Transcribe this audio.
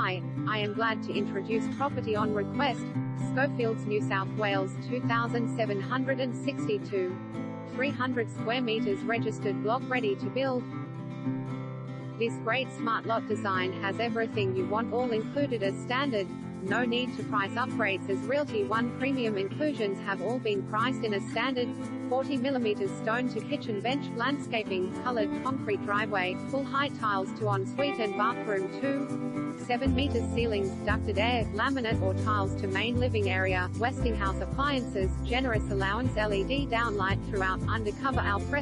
Hi, I am glad to introduce property on request, Schofields, New South Wales 2762. 300 square meters registered block ready to build. This great smart lot design has everything you want all included as standard. No need to price upgrades as Realty One premium inclusions have all been priced in a standard 40mm stone to kitchen bench, landscaping, colored concrete driveway, full height tiles to ensuite and bathroom 2, 7 meters ceilings, ducted air, laminate or tiles to main living area, Westinghouse appliances, generous allowance LED downlight throughout, undercover alfresco